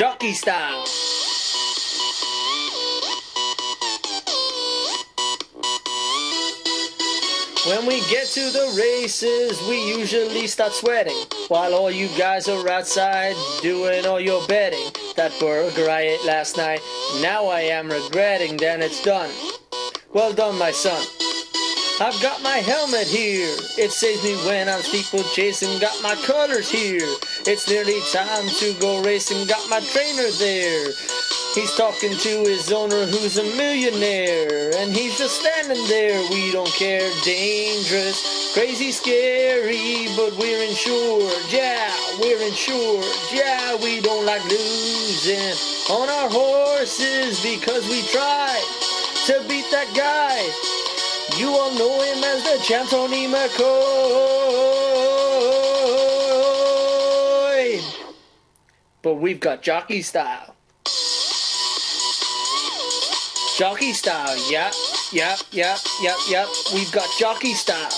Jockey style. When we get to the races, we usually start sweating. While all you guys are outside doing all your betting. That burger I ate last night, now I am regretting, then it's done. Well done, my son. I've got my helmet here. It saves me when I'm steeplechasing. Got my colors here. It's nearly time to go racing. Got my trainer there. He's talking to his owner who's a millionaire. And he's just standing there. We don't care. Dangerous, crazy, scary, but we're insured. Yeah, we're insured. Yeah, we don't like losing on our horses because we try to beat that guy. You all know him as the champ Tony McCoy. But we've got jockey style. Jockey style, yep, yep, yep, yep, yep. We've got jockey style.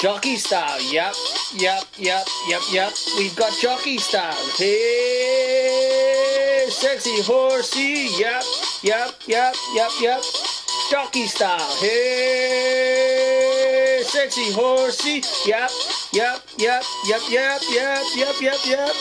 Jockey style, yep, yep, yep, yep, yep. We've got jockey style. Hey, sexy horsey, yep, yep, yep, yep, yep. Jockey style. Hey, sexy horsey, yep, yep, yep, yep, yep, yep, yep, yep, yep.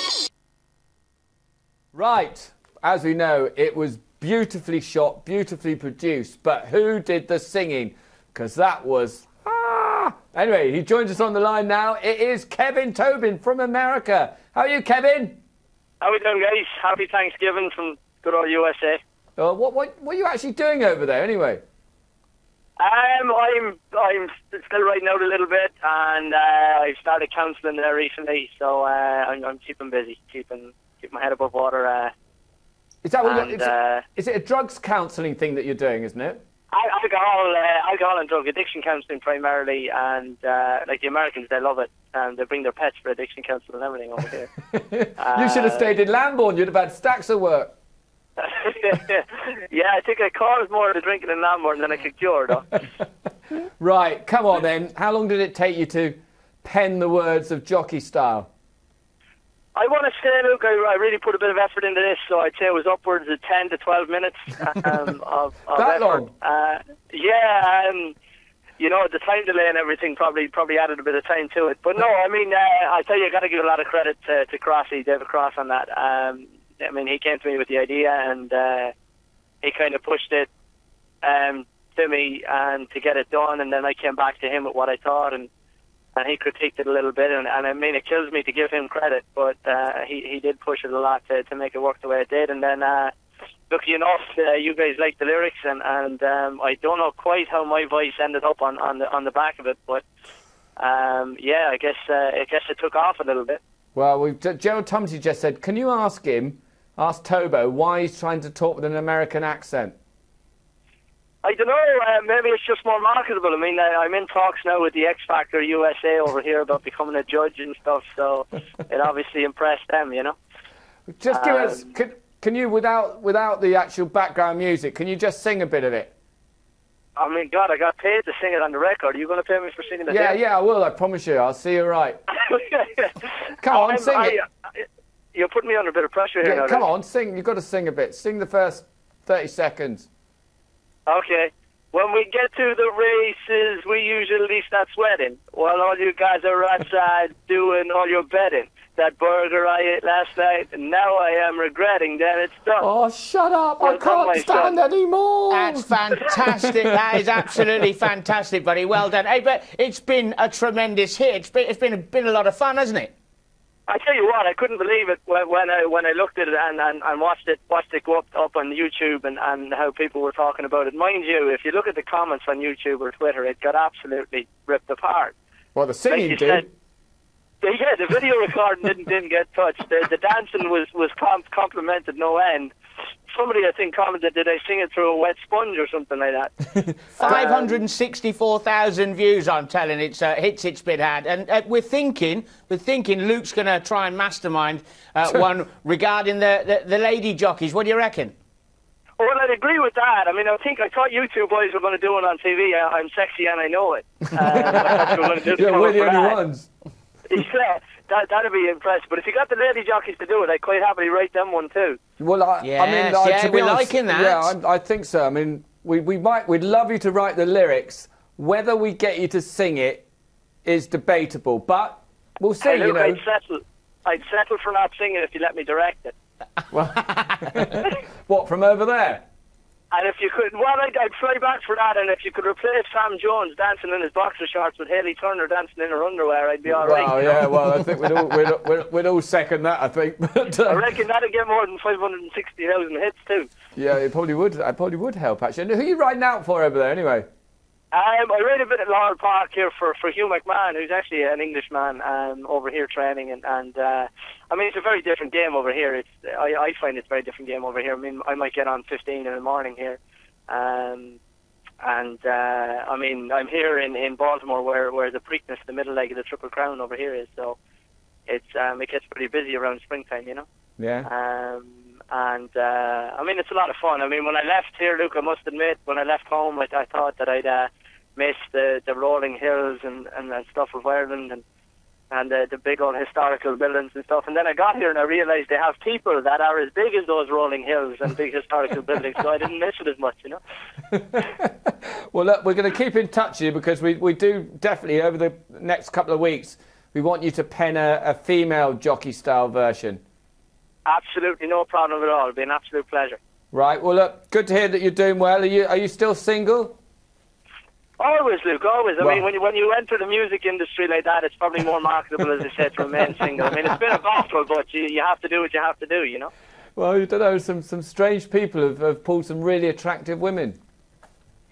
Right. As we know, it was beautifully shot, beautifully produced. But who did the singing? Because that was. Ah! Anyway, he joins us on the line now. It is Kevin Tobin from America. How are you, Kevin? How are we doing, guys? Happy Thanksgiving from good old USA. Uh, what, what, what are you actually doing over there, anyway? Um, I'm I'm still writing out a little bit, and uh, I've started counselling there recently, so uh, I'm, I'm keeping busy, keeping keeping my head above water. Uh, Is that what And, is, uh, it, is it a drugs counselling thing that you're doing, isn't it? alcohol, uh, alcohol and drug addiction counselling primarily, and uh, like the Americans, they love it, and they bring their pets for addiction counselling and everything over here. you should have stayed in Lambourn. You'd have had stacks of work. yeah, I think I caused more of the drinking in Lambourn than I could cure, though. Right, come on then. How long did it take you to pen the words of jockey style? I want to say, look, I, I really put a bit of effort into this, so I'd say it was upwards of 10 to 12 minutes um, of, of That effort. long? Uh, yeah, um, you know, the time delay and everything probably probably added a bit of time to it. But no, I mean, uh, I tell you, I got to give a lot of credit to, to Crossy, David Cross, on that. Um, I mean, he came to me with the idea and uh, he kind of pushed it um, to me and to get it done, and then I came back to him with what I thought and and he critiqued it a little bit, and, and I mean, it kills me to give him credit, but uh, he he did push it a lot to, to make it work the way it did, and then uh, lucky enough, uh, you guys liked the lyrics, and and um, I don't know quite how my voice ended up on on the on the back of it, but um, yeah, I guess uh, I guess it took off a little bit. Well, we've, Gerald Tumsey just said, can you ask him, ask Tobo, why he's trying to talk with an American accent? I don't know. Uh, maybe it's just more marketable. I mean, I, I'm in talks now with the X Factor USA over here about becoming a judge and stuff. So it obviously impressed them, you know. Just give Um, us, can, can you, without, without the actual background music, can you just sing a bit of it? I mean, God, I got paid to sing it on the record. Are you going to pay me for singing it? Yeah, yeah, I will, I promise you. I'll see you right. Come on, I'm- sing I- it. I- You're putting me under a bit of pressure here Yeah, now. come on, sing. You've got to sing a bit. Sing the first 30 seconds. Okay. When we get to the races, we usually start sweating while all you guys are outside doing all your betting. That burger I ate last night, and now I am regretting that it's done. Oh, shut up. I Well done, can't stand son. anymore. That's fantastic. that is absolutely fantastic, buddy. Well done. Hey, but it's been a tremendous hit. It's been, it's been, a, been a lot of fun, hasn't it? I tell you what, I couldn't believe it when, when I when I looked at it and, and, and watched it watched it go up up on YouTube and, and how people were talking about it. Mind you, if you look at the comments on YouTube or Twitter, it got absolutely ripped apart. Well, the Like singing you did. said, yeah, the video recording didn't didn't get touched. The, the dancing was was com- complimented no end. Somebody I think commented, "Did I sing it through a wet sponge or something like that?" 564,000 views, I'm telling it's uh, hits it's been had, and uh, we're thinking, we're thinking Luke's going to try and mastermind uh, one regarding the, the the lady jockeys. What do you reckon? Well, I'd agree with that. I mean, I think I thought you two boys were going to do it on TV. I, I'm sexy and I know it. Uh, I thought you were going to do Yeah, come we're the for only that. ones. Yeah. that that'd be impressive. But if you got the lady jockeys to do it, I'd quite happily write them one too. Well, I, I mean, like, yeah, to be we're honest, liking that. Yeah, I, I think so. I mean, we, we might, we'd love you to write the lyrics. Whether we get you to sing it is debatable, but we'll see. Hey, you know, I'd settle. I'd settle for not singing if you let me direct it. well, what from over there? And if you could, well, I'd, I'd fly back for that. And if you could replace Sam Jones dancing in his boxer shorts with Hayley Turner dancing in her underwear, I'd be all right. Know? yeah, well, I think we'd all, we'd, we'd, we'd all second that. I think, but I um, reckon that'd get more than 560,000 hits too. yeah, it probably would. It probably would help actually. And who are you riding out for over there anyway? Um, I read a bit at Laurel Park here for, for Hugh McMahon, who's actually an Englishman um, over here training, and, and uh, I mean it's a very different game over here. It's I, I find it's a very different game over here. I mean I might get on 15 in the morning here, um, and uh, I mean I'm here in, in Baltimore where where the Preakness, the middle leg of the Triple Crown over here is. So it's um, it gets pretty busy around springtime, you know. Yeah. Um, and uh, I mean, it's a lot of fun. I mean, when I left here, Luke, I must admit, when I left home, I, I thought that I'd uh, miss the, the rolling hills and, and, and stuff of Ireland and and uh, the big old historical buildings and stuff. And then I got here and I realised they have people that are as big as those rolling hills and big historical buildings. So I didn't miss it as much, you know. Well, look, we're going to keep in touch with you because we, we do definitely over the next couple of weeks. We want you to pen a, a female jockey style version. Absolutely no problem at all. It'll be an absolute pleasure. Right. Well, look, good to hear that you're doing well. Are you are you still single? Always, Luke, always. I Well- mean, when you when you enter the music industry like that, it's probably more marketable, as I said, to remain single. I mean, it's been a battle, but you, you have to do what you have to do, you know. Well, you don't know. Some some strange people have, have pulled some really attractive women.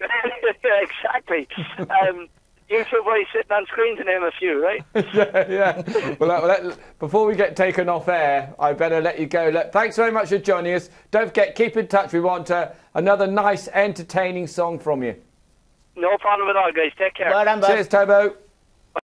exactly. Um, YouTube boys sitting on screen to name a few, right? yeah, yeah. Well, let, let- before we get taken off air, I better let you go. Look, thanks very much for joining us. Don't forget, keep in touch. We want uh, another nice, entertaining song from you. No problem at all, guys. Take care. Well done, bud. Cheers, Tobo.